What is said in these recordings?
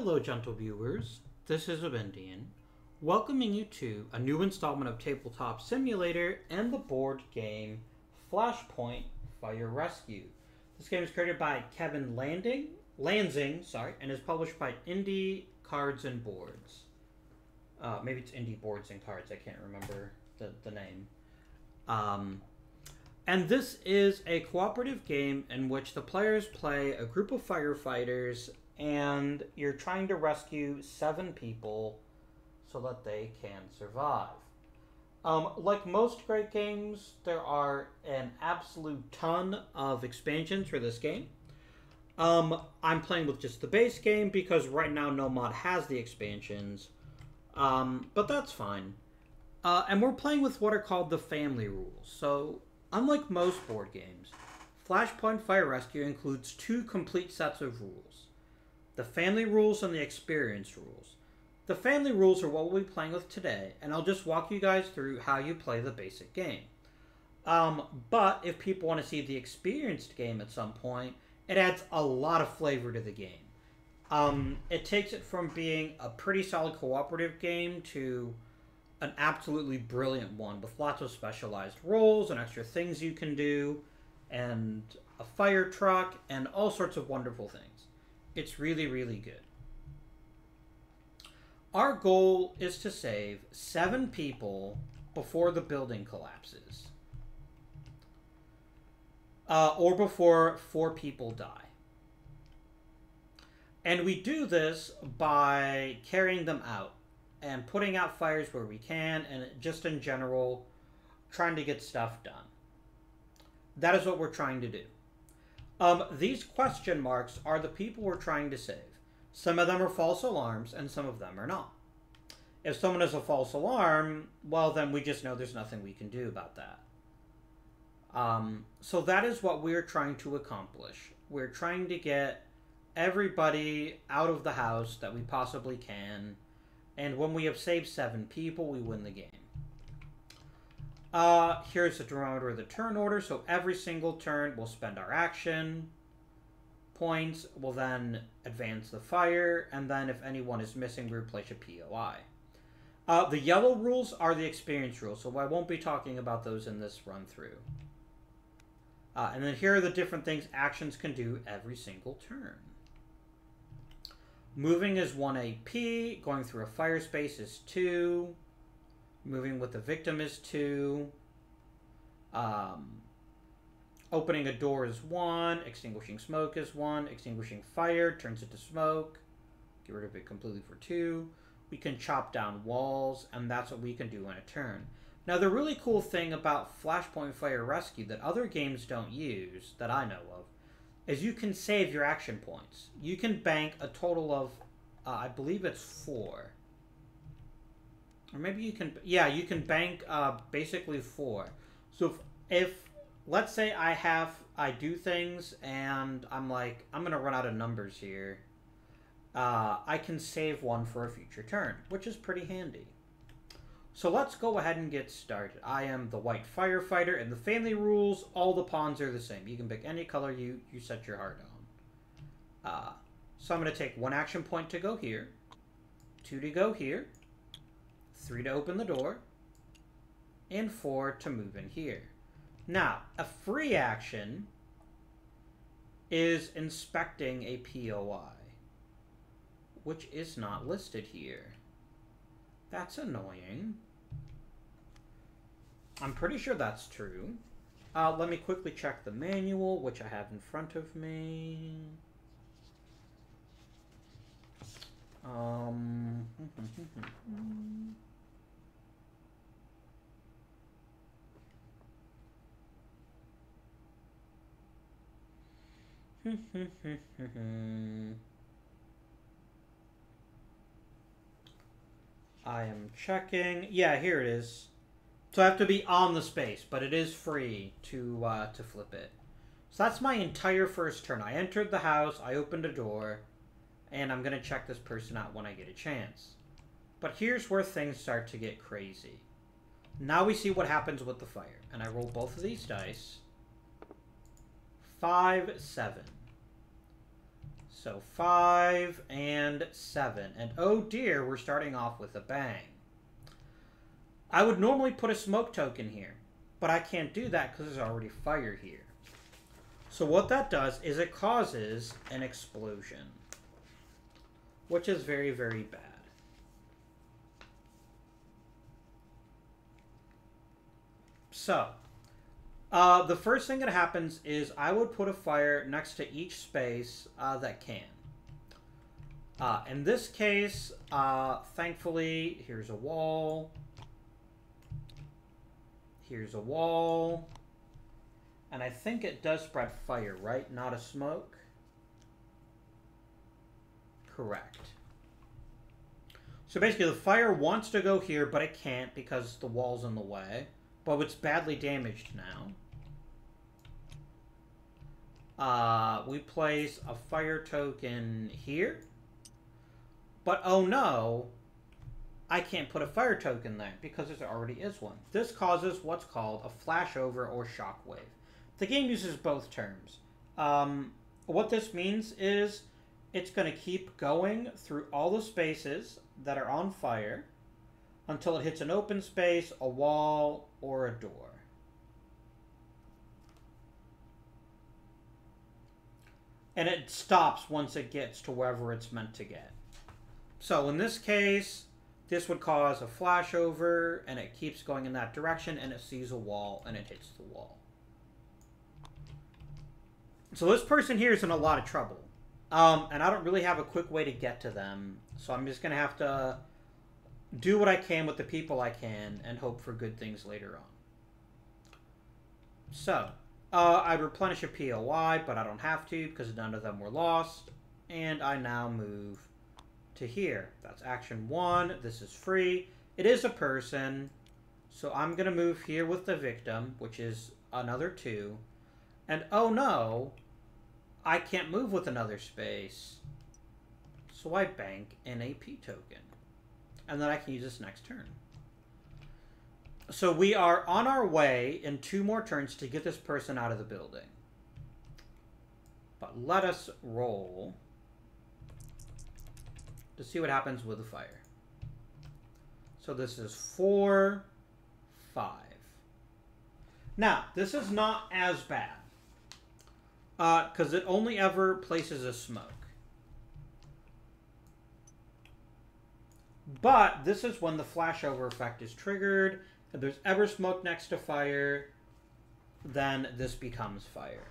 Hello, gentle viewers. This is Avindian, welcoming you to a new installment of Tabletop Simulator and the board game Flashpoint Fire Rescue. This game is created by Kevin Landing, Lanzing, sorry, and is published by Indie Cards and Boards. Uh, maybe it's Indie Boards and Cards. I can't remember the, the name. Um, and this is a cooperative game in which the players play a group of firefighters and you're trying to rescue seven people so that they can survive. Um, like most great games, there are an absolute ton of expansions for this game. Um, I'm playing with just the base game because right now no mod has the expansions, um, but that's fine. Uh, and we're playing with what are called the family rules. So, unlike most board games, Flashpoint Fire Rescue includes two complete sets of rules the family rules and the experience rules. The family rules are what we'll be playing with today, and I'll just walk you guys through how you play the basic game. Um, but if people want to see the experienced game at some point, it adds a lot of flavor to the game. Um, it takes it from being a pretty solid cooperative game to an absolutely brilliant one with lots of specialized roles and extra things you can do, and a fire truck, and all sorts of wonderful things. It's really, really good. Our goal is to save seven people before the building collapses. Uh, or before four people die. And we do this by carrying them out and putting out fires where we can and just in general trying to get stuff done. That is what we're trying to do. Um, these question marks are the people we're trying to save. Some of them are false alarms, and some of them are not. If someone is a false alarm, well, then we just know there's nothing we can do about that. Um, so that is what we're trying to accomplish. We're trying to get everybody out of the house that we possibly can, and when we have saved seven people, we win the game. Uh, here's the thermometer of the turn order. So every single turn, we'll spend our action points. We'll then advance the fire, and then if anyone is missing, we replace a POI. Uh, the yellow rules are the experience rules, so I won't be talking about those in this run through. Uh, and then here are the different things actions can do every single turn. Moving is 1 AP, going through a fire space is 2. Moving with the victim is two. Um, opening a door is one. Extinguishing smoke is one. Extinguishing fire turns it to smoke. Get rid of it completely for two. We can chop down walls, and that's what we can do in a turn. Now, the really cool thing about Flashpoint Fire Rescue that other games don't use, that I know of, is you can save your action points. You can bank a total of, uh, I believe it's four. Or maybe you can, yeah, you can bank uh, basically four. So if, if, let's say I have, I do things and I'm like, I'm going to run out of numbers here. Uh, I can save one for a future turn, which is pretty handy. So let's go ahead and get started. I am the white firefighter, and the family rules, all the pawns are the same. You can pick any color you, you set your heart on. Uh, so I'm going to take one action point to go here, two to go here, three to open the door, and four to move in here. Now, a free action is inspecting a POI, which is not listed here. That's annoying. I'm pretty sure that's true. Uh, let me quickly check the manual, which I have in front of me. Um, I am checking. Yeah, here it is. So I have to be on the space, but it is free to uh, to flip it. So that's my entire first turn. I entered the house, I opened a door, and I'm going to check this person out when I get a chance. But here's where things start to get crazy. Now we see what happens with the fire. And I roll both of these dice. Five, seven. So five and seven. And oh dear, we're starting off with a bang. I would normally put a smoke token here, but I can't do that because there's already fire here. So what that does is it causes an explosion, which is very, very bad. So, uh, the first thing that happens is I would put a fire next to each space uh, that can. Uh, in this case, uh, thankfully, here's a wall. Here's a wall. And I think it does spread fire, right? Not a smoke? Correct. So basically, the fire wants to go here, but it can't because the wall's in the way. But it's badly damaged now. Uh, we place a fire token here. But oh no, I can't put a fire token there because there already is one. This causes what's called a flashover or shockwave. The game uses both terms. Um, what this means is it's going to keep going through all the spaces that are on fire until it hits an open space, a wall, or a door. And it stops once it gets to wherever it's meant to get. So in this case, this would cause a flashover, and it keeps going in that direction, and it sees a wall, and it hits the wall. So this person here is in a lot of trouble. Um, and I don't really have a quick way to get to them. So I'm just going to have to do what I can with the people I can and hope for good things later on. So, uh, I replenish a POI, but I don't have to because none of them were lost. And I now move to here. That's action one. This is free. It is a person. So I'm going to move here with the victim, which is another two. And oh no, I can't move with another space. So I bank an AP token. And then I can use this next turn. So we are on our way in two more turns to get this person out of the building. But let us roll to see what happens with the fire. So this is four, five. Now, this is not as bad because uh, it only ever places a smoke. But this is when the flashover effect is triggered. If there's ever smoke next to fire, then this becomes fire.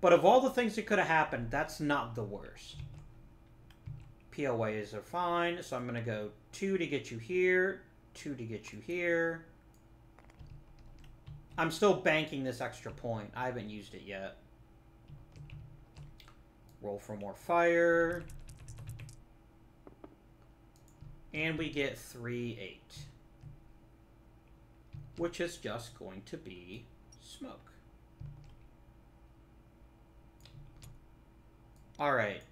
But of all the things that could have happened, that's not the worst. POAs are fine, so I'm going to go 2 to get you here, 2 to get you here, I'm still banking this extra point. I haven't used it yet. Roll for more fire. And we get 3, 8. Which is just going to be smoke. Alright.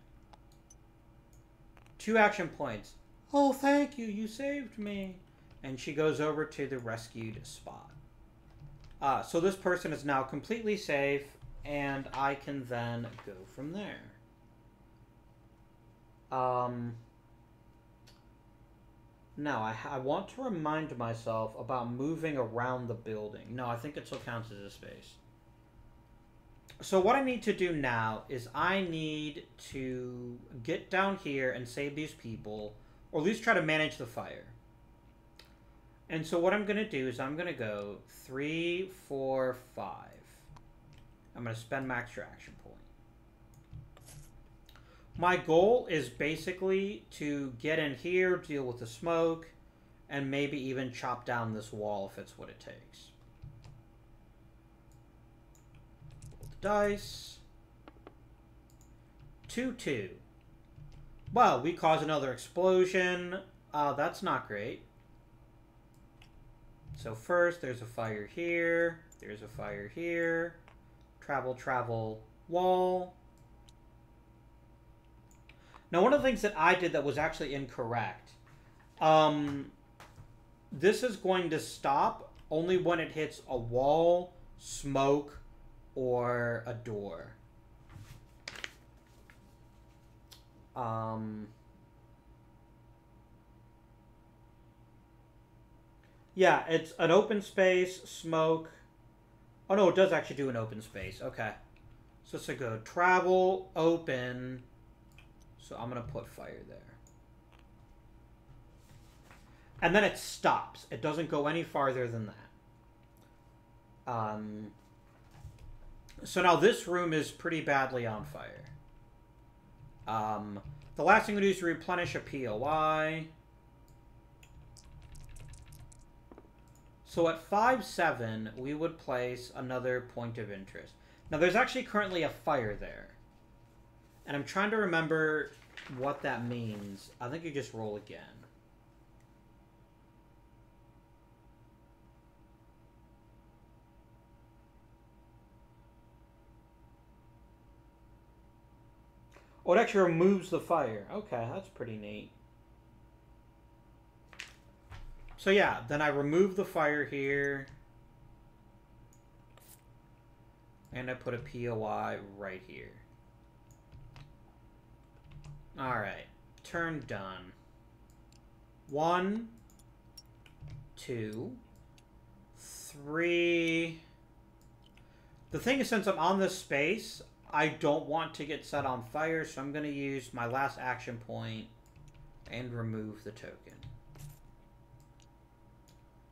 Two action points. Oh, thank you, you saved me. And she goes over to the rescued spot. Uh, so this person is now completely safe, and I can then go from there. Um, now, I, I want to remind myself about moving around the building. No, I think it still counts as a space. So what I need to do now is I need to get down here and save these people, or at least try to manage the fire. And so what I'm going to do is I'm going to go three, four, five. I'm going to spend my extra action. My goal is basically to get in here, deal with the smoke, and maybe even chop down this wall if it's what it takes. Roll the dice. 2-2. Well, we cause another explosion. Uh, that's not great. So first, there's a fire here. There's a fire here. Travel, travel, wall. Now, one of the things that I did that was actually incorrect. Um, this is going to stop only when it hits a wall, smoke, or a door. Um, yeah, it's an open space, smoke. Oh no, it does actually do an open space. Okay. So it's a go. Travel, open. So I'm going to put fire there. And then it stops. It doesn't go any farther than that. Um, so now this room is pretty badly on fire. Um, the last thing we do is replenish a POI. So at 5-7, we would place another point of interest. Now there's actually currently a fire there. And I'm trying to remember what that means. I think you just roll again. Oh, it actually removes the fire. Okay, that's pretty neat. So yeah, then I remove the fire here. And I put a POI right here. Alright. Turn done. One, two, three. The thing is, since I'm on this space, I don't want to get set on fire, so I'm going to use my last action point and remove the token.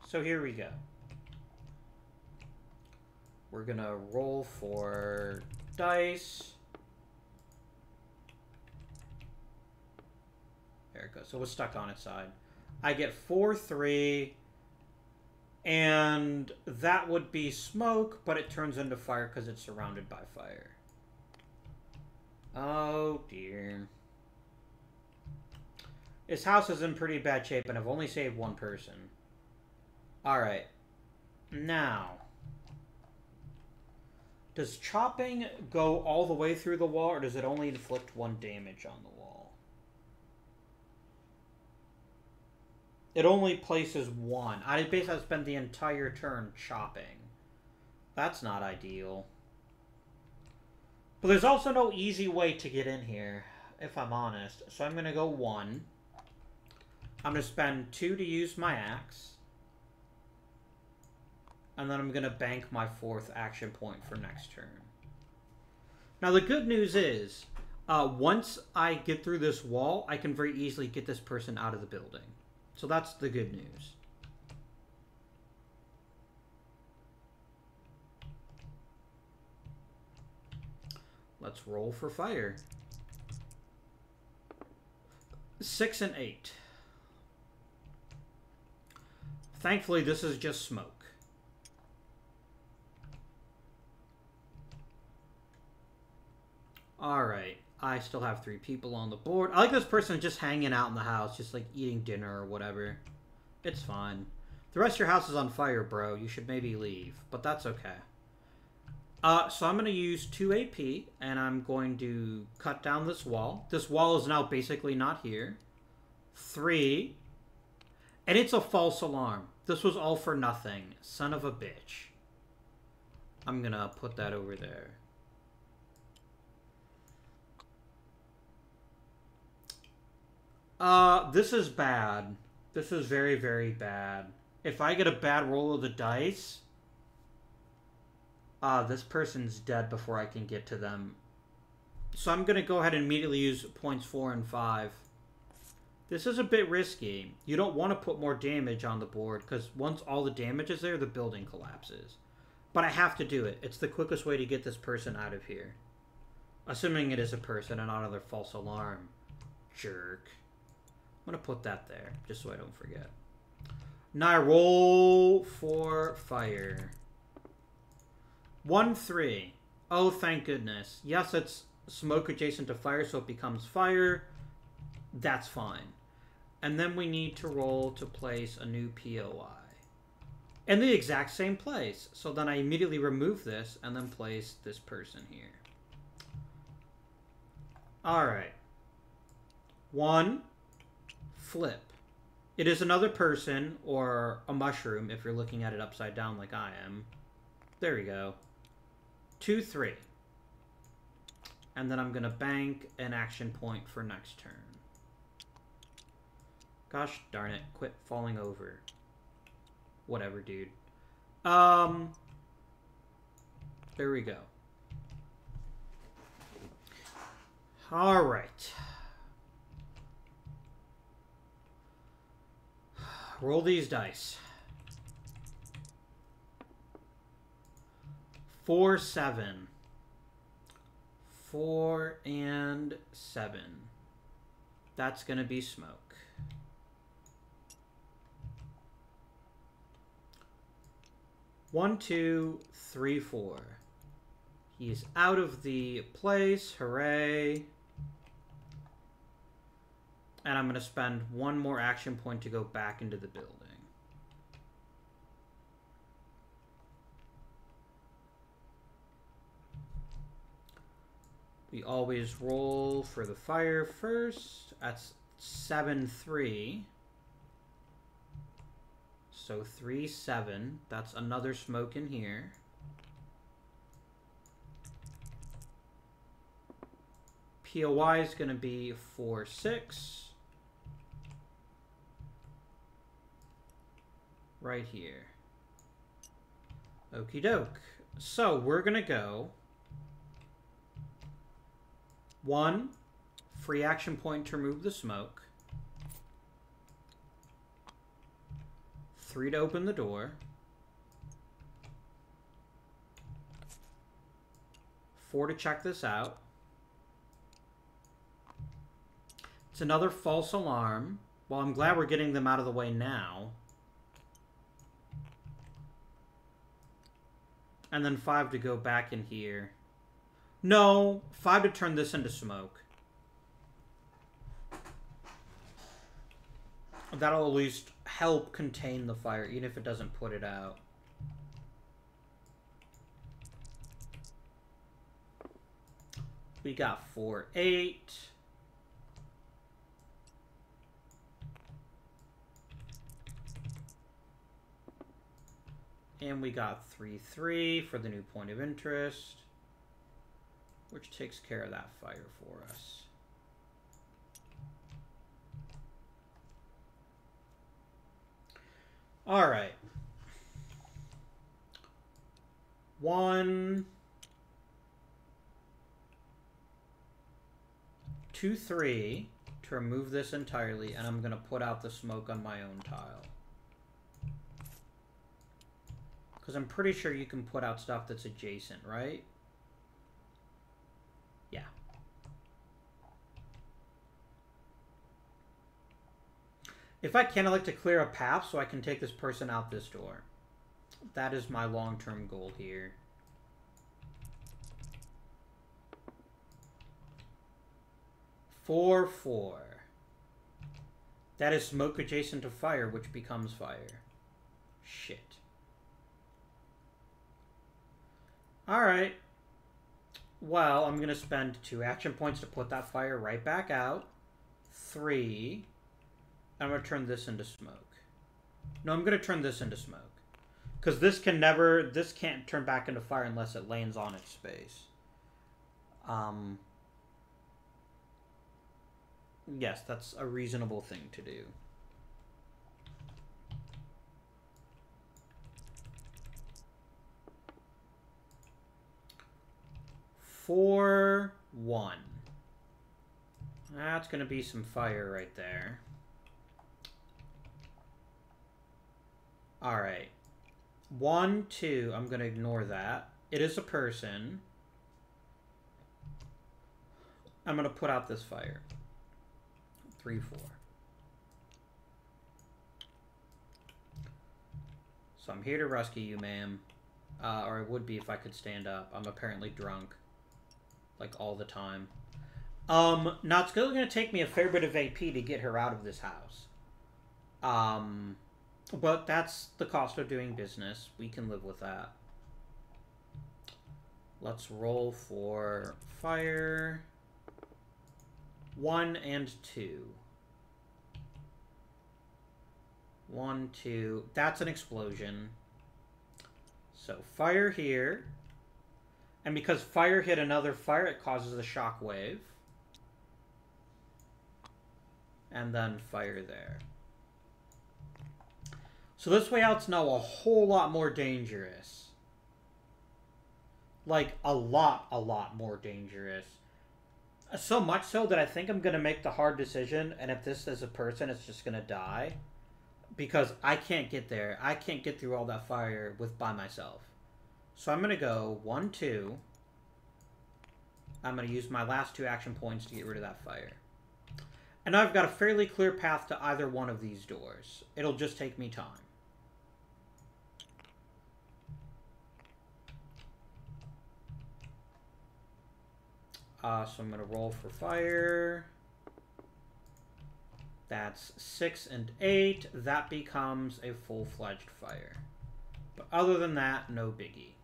So here we go. We're going to roll for dice. There it goes. So we're stuck on its side. I get 4, 3, and that would be smoke, but it turns into fire because it's surrounded by fire. Oh, dear. This house is in pretty bad shape, and I've only saved one person. Alright. Now. Does chopping go all the way through the wall, or does it only inflict one damage on the wall? It only places one. I basically spend the entire turn chopping. That's not ideal. But there's also no easy way to get in here, if I'm honest. So I'm going to go one. I'm going to spend two to use my axe. And then I'm going to bank my fourth action point for next turn. Now the good news is, uh, once I get through this wall, I can very easily get this person out of the building. So that's the good news. Let's roll for fire. Six and eight. Thankfully, this is just smoke. Alright. I still have three people on the board. I like this person just hanging out in the house, just like eating dinner or whatever. It's fine. The rest of your house is on fire, bro. You should maybe leave, but that's okay. Uh, so I'm going to use 2 AP, and I'm going to cut down this wall. This wall is now basically not here. 3. And it's a false alarm. This was all for nothing. Son of a bitch. I'm going to put that over there. Uh, this is bad. This is very, very bad. If I get a bad roll of the dice ah, this person's dead before I can get to them. So I'm going to go ahead and immediately use points 4 and 5. This is a bit risky. You don't want to put more damage on the board, because once all the damage is there, the building collapses. But I have to do it. It's the quickest way to get this person out of here. Assuming it is a person and not another false alarm. Jerk. I'm going to put that there, just so I don't forget. Now I roll for fire. One three. Oh, thank goodness. Yes, it's smoke adjacent to fire, so it becomes fire. That's fine. And then we need to roll to place a new POI. In the exact same place. So then I immediately remove this and then place this person here. Alright. One. Flip. It is another person, or a mushroom, if you're looking at it upside down like I am. There we go. Two, three. And then I'm going to bank an action point for next turn. Gosh darn it. Quit falling over. Whatever, dude. Um, there we go. All right. Roll these dice. Four, seven. Four and seven. That's going to be smoke. One, two, three, four. He's out of the place. Hooray. And I'm going to spend one more action point to go back into the building. We always roll for the fire first. That's 7-3. So 3-7. That's another smoke in here. POI is going to be 4-6. Right here. Okie doke. So we're going to go one, free action point to remove the smoke. Three to open the door. Four to check this out. It's another false alarm. Well, I'm glad we're getting them out of the way now. And then five to go back in here. No, five to turn this into smoke. That'll at least help contain the fire, even if it doesn't put it out. We got four, eight. And we got 3, 3 for the new point of interest which takes care of that fire for us. All right. One, two, three to remove this entirely, and I'm going to put out the smoke on my own tile. Because I'm pretty sure you can put out stuff that's adjacent, right? Yeah. If I can, I like to clear a path so I can take this person out this door. That is my long-term goal here. Four, four. That is smoke adjacent to fire, which becomes fire. Shit. Alright. Well, I'm going to spend two action points to put that fire right back out. Three. I'm going to turn this into smoke. No, I'm going to turn this into smoke. Because this can never, this can't turn back into fire unless it lands on its space. Um, yes, that's a reasonable thing to do. Four, one. That's going to be some fire right there. All right. One, two. I'm going to ignore that. It is a person. I'm going to put out this fire. Three, four. So I'm here to rescue you, ma'am. Uh, or I would be if I could stand up. I'm apparently drunk. Like, all the time. Um, now it's going to take me a fair bit of AP to get her out of this house. Um... But that's the cost of doing business. We can live with that. Let's roll for fire. One and two. One, two. That's an explosion. So fire here. And because fire hit another fire, it causes a shock wave. And then fire there. So this way out's now a whole lot more dangerous. Like, a lot, a lot more dangerous. So much so that I think I'm going to make the hard decision, and if this is a person, it's just going to die. Because I can't get there. I can't get through all that fire with by myself. So I'm going to go 1, 2. I'm going to use my last two action points to get rid of that fire. And now I've got a fairly clear path to either one of these doors. It'll just take me time. Uh, so I'm going to roll for fire. That's 6 and 8. That becomes a full-fledged fire. But other than that, no biggie.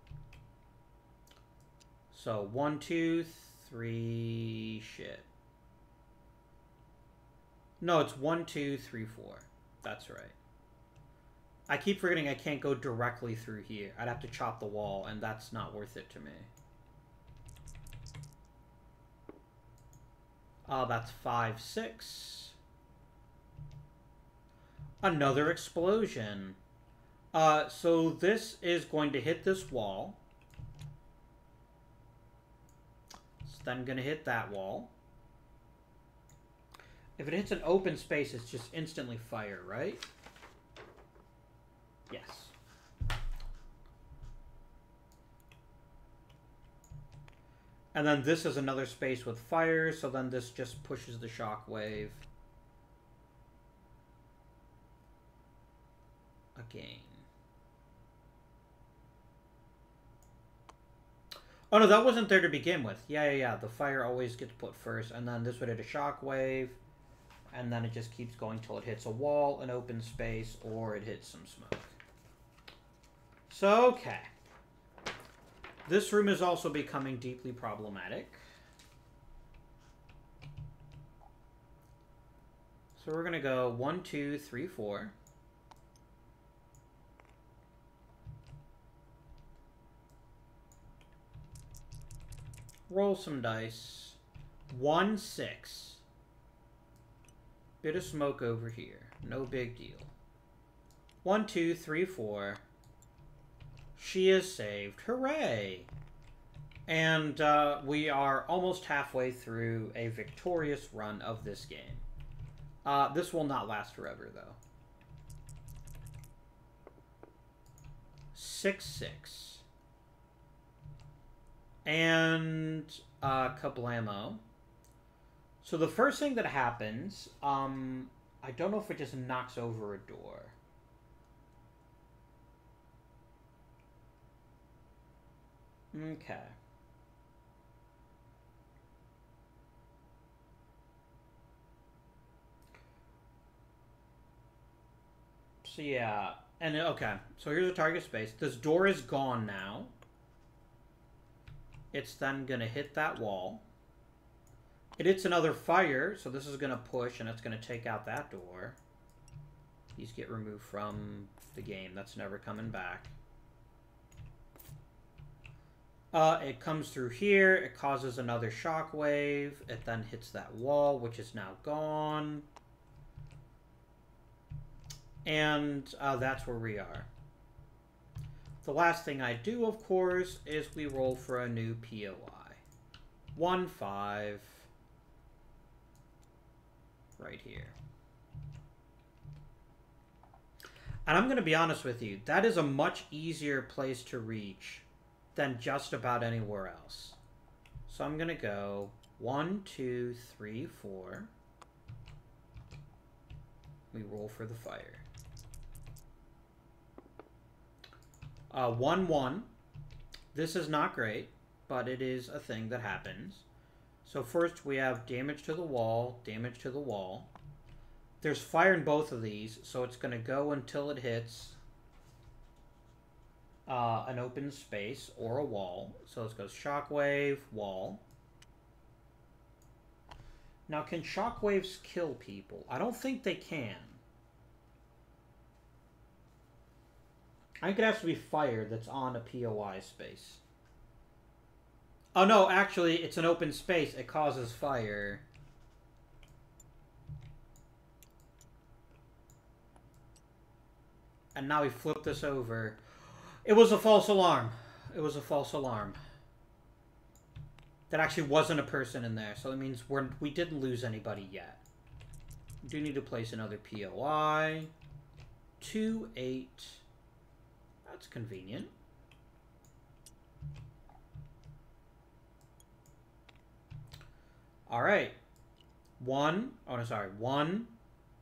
So, one, two, three, shit. No, it's one, two, three, four. That's right. I keep forgetting I can't go directly through here. I'd have to chop the wall, and that's not worth it to me. Uh, that's five, six. Another explosion. Uh, so this is going to hit this wall. It's then I'm going to hit that wall. If it hits an open space, it's just instantly fire, right? Yes. And then this is another space with fire, so then this just pushes the shock wave. Again. Oh no, that wasn't there to begin with. Yeah, yeah, yeah. The fire always gets put first, and then this would hit a shockwave, and then it just keeps going till it hits a wall, an open space, or it hits some smoke. So, okay. This room is also becoming deeply problematic. So we're going to go one, two, three, four. Roll some dice. One, six. Bit of smoke over here. No big deal. One, two, three, four. She is saved. Hooray! And uh, we are almost halfway through a victorious run of this game. Uh, this will not last forever, though. 6-6. And uh, Kablamo. So the first thing that happens, um, I don't know if it just knocks over a door. Okay. So yeah, and okay, so here's a target space. This door is gone now. It's then gonna hit that wall. It hits another fire, so this is gonna push and it's gonna take out that door. These get removed from the game. That's never coming back. Uh, it comes through here, it causes another shockwave, it then hits that wall, which is now gone. And uh, that's where we are. The last thing I do, of course, is we roll for a new POI. 1, 5. Right here. And I'm going to be honest with you, that is a much easier place to reach than just about anywhere else. So I'm going to go one, two, three, four. We roll for the fire. Uh, 1, 1. This is not great, but it is a thing that happens. So first we have damage to the wall, damage to the wall. There's fire in both of these, so it's going to go until it hits uh, an open space or a wall. So this goes shockwave, wall. Now, can shockwaves kill people? I don't think they can. I think it has to be fire that's on a POI space. Oh no, actually, it's an open space. It causes fire. And now we flip this over. It was a false alarm. It was a false alarm. That actually wasn't a person in there, so it means we're, we didn't lose anybody yet. We do need to place another POI. 2, 8. That's convenient. All right. One, oh no, sorry. One,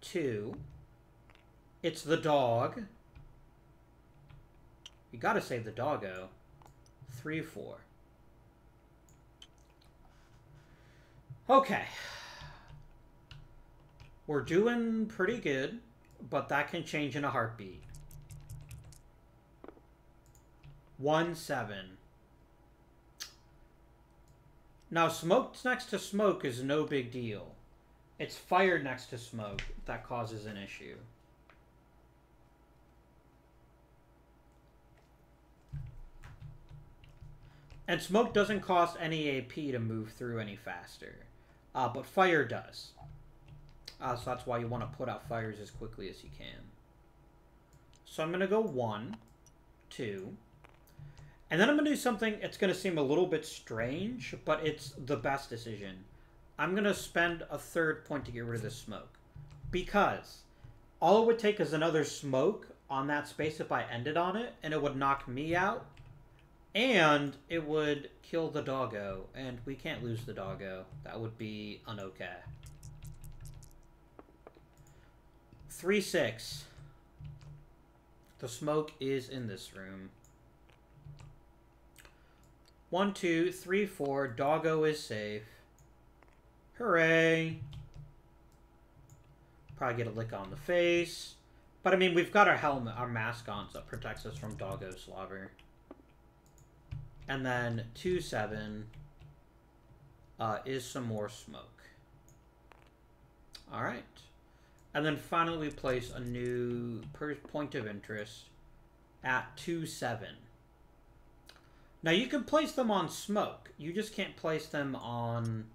two. It's the dog. You gotta save the doggo. Three, four. Okay. We're doing pretty good, but that can change in a heartbeat. One, seven. Now, smoke next to smoke is no big deal. It's fire next to smoke that causes an issue. And smoke doesn't cost any AP to move through any faster. Uh, but fire does. Uh, so that's why you want to put out fires as quickly as you can. So I'm going to go one, two, and then I'm going to do something It's going to seem a little bit strange, but it's the best decision. I'm going to spend a third point to get rid of this smoke. Because all it would take is another smoke on that space if I ended on it, and it would knock me out and it would kill the doggo, and we can't lose the doggo. That would be un-okay. 3-6. The smoke is in this room. One, two, three, four. Doggo is safe. Hooray. Probably get a lick on the face. But, I mean, we've got our helmet, our mask on, so it protects us from Doggo Slobber. And then 2 7 uh, is some more smoke. All right. And then finally we place a new point of interest at 2 7. Now you can place them on smoke. You just can't place them on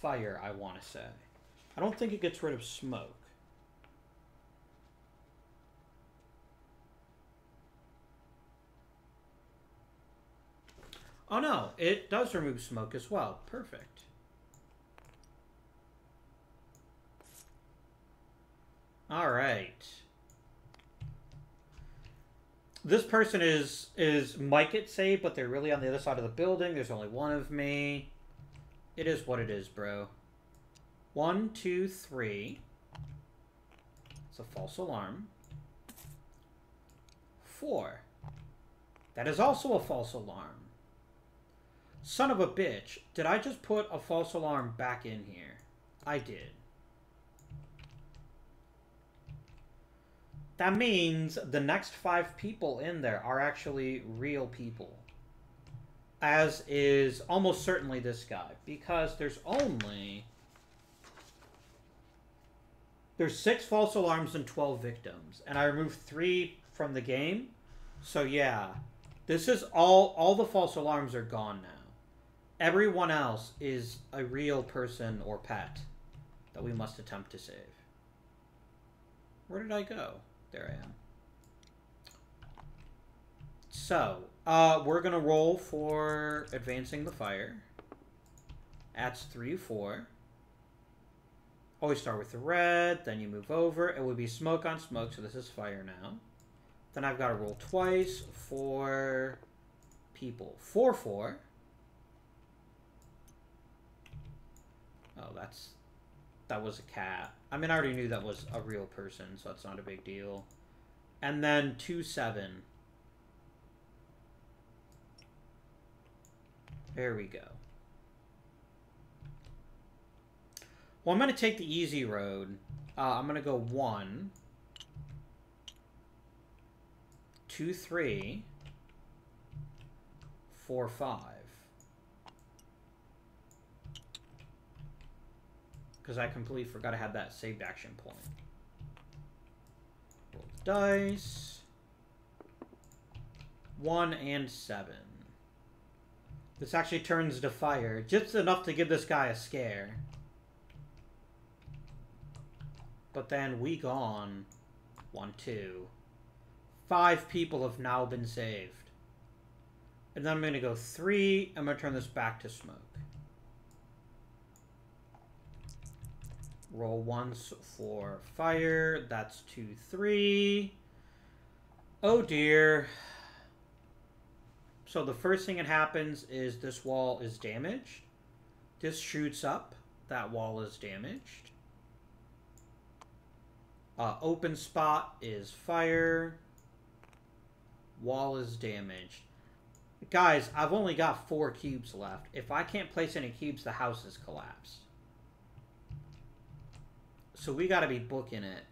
fire, I want to say. I don't think it gets rid of smoke. Oh no, it does remove smoke as well. Perfect. All right. This person is is might get saved, but they're really on the other side of the building. There's only one of me. It is what it is, bro. One, two, three. It's a false alarm. Four. That is also a false alarm. Son of a bitch. Did I just put a false alarm back in here? I did. That means the next five people in there are actually real people. As is almost certainly this guy. Because there's only... There's six false alarms and 12 victims. And I removed three from the game. So yeah. This is all... All the false alarms are gone now. Everyone else is a real person or pet that we must attempt to save. Where did I go? There I am. So, uh, we're going to roll for advancing the fire. That's 3, 4. Always start with the red, then you move over. It would be smoke on smoke, so this is fire now. Then I've got to roll twice for people. 4, 4. Oh, that's... That was a cat. I mean, I already knew that was a real person, so it's not a big deal. And then 2-7. There we go. Well, I'm going to take the easy road. Uh, I'm going to go 1, 2, 3, 4, 5. Because I completely forgot I had that saved action point. Roll the dice. One and seven. This actually turns to fire, just enough to give this guy a scare. But then we gone. One, two. Five people have now been saved. And then I'm going to go three. I'm going to turn this back to smoke. Roll once for fire. That's two, three. Oh dear. So the first thing that happens is this wall is damaged. This shoots up. That wall is damaged. Uh, open spot is fire. Wall is damaged. Guys, I've only got four cubes left. If I can't place any cubes, the house is collapsed. So we got to be booking it.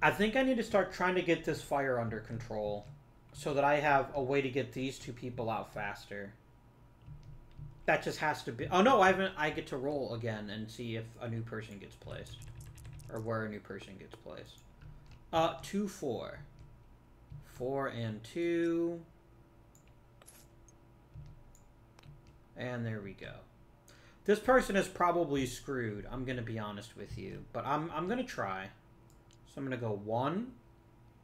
I think I need to start trying to get this fire under control so that I have a way to get these two people out faster. That just has to be... Oh, no, I haven't... I get to roll again and see if a new person gets placed. Or where a new person gets placed. Uh, 2, 4. 4 and 2. And there we go. This person is probably screwed. I'm going to be honest with you. But I'm, I'm going to try. So I'm going to go one,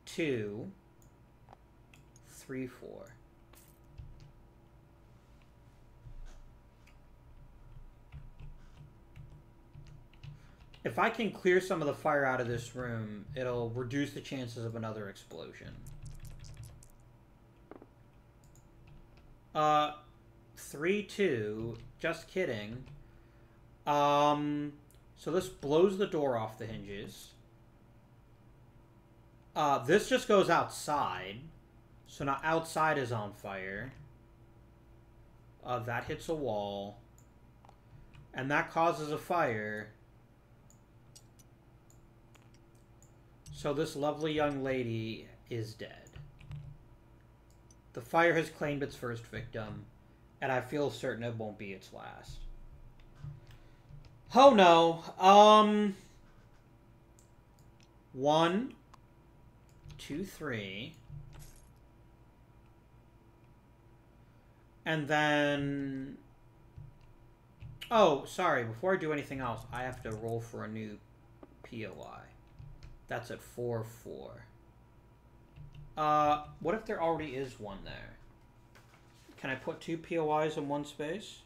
two, three, four. If I can clear some of the fire out of this room, it'll reduce the chances of another explosion. Uh, 3-2. Just kidding. Um, so this blows the door off the hinges. Uh, this just goes outside. So now outside is on fire. Uh, that hits a wall. And that causes a fire. So this lovely young lady is dead. The fire has claimed its first victim, and I feel certain it won't be its last. Oh no. Um. One, two, three. And then... Oh, sorry. Before I do anything else, I have to roll for a new POI. That's at 4, 4. Uh, what if there already is one there? Can I put two POIs in one space?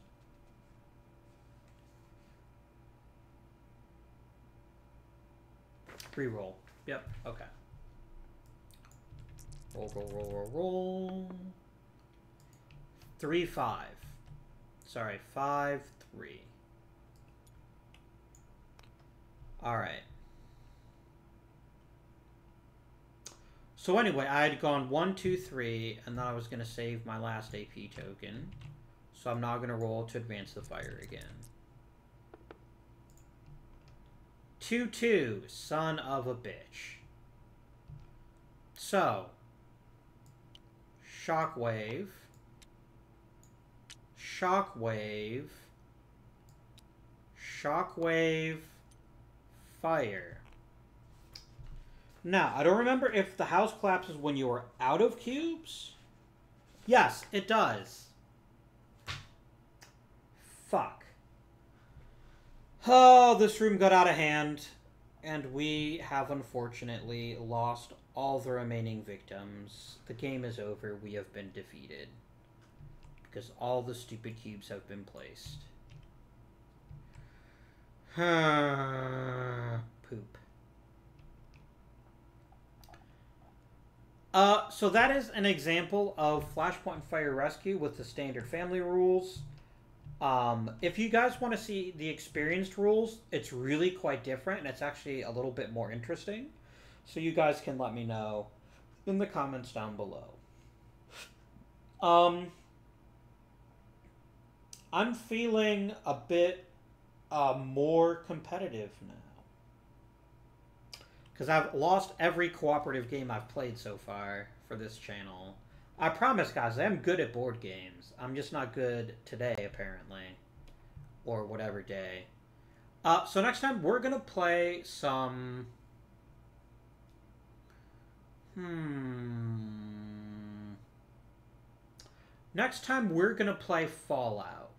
Reroll. Yep, okay. Roll, roll, roll, roll, roll. Three, five. Sorry, five, three. Alright. So anyway, I had gone one, two, three, and then I was going to save my last AP token. So I'm now going to roll to advance the fire again. 2-2, son of a bitch. So, Shockwave, Shockwave, Shockwave, Fire. Now, I don't remember if the house collapses when you are out of cubes. Yes, it does. Fuck. Oh, this room got out of hand, and we have unfortunately lost all the remaining victims. The game is over. We have been defeated. Because all the stupid cubes have been placed. Poop. Uh, so that is an example of Flashpoint Fire Rescue with the standard family rules. Um, if you guys want to see the experienced rules, it's really quite different, and it's actually a little bit more interesting. So you guys can let me know in the comments down below. Um, I'm feeling a bit uh, more competitive now because I've lost every cooperative game I've played so far for this channel. I promise, guys, I'm good at board games. I'm just not good today, apparently. Or whatever day. Uh, so next time we're gonna play some. Hmm. Next time we're gonna play Fallout,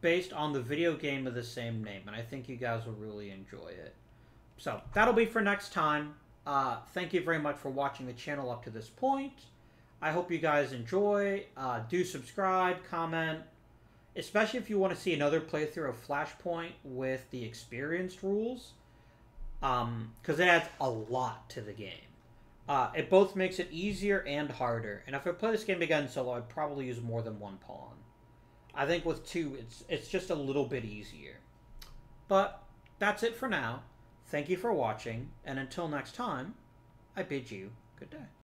based on the video game of the same name, and I think you guys will really enjoy it. So that'll be for next time. Uh, thank you very much for watching the channel up to this point. I hope you guys enjoy. Uh, do subscribe, comment, especially if you want to see another playthrough of Flashpoint with the experienced rules, because um, it adds a lot to the game. Uh, it both makes it easier and harder, and if I play this game again solo, I'd probably use more than one pawn. I think with two, it's it's just a little bit easier. But that's it for now. Thank you for watching, and until next time, I bid you good day.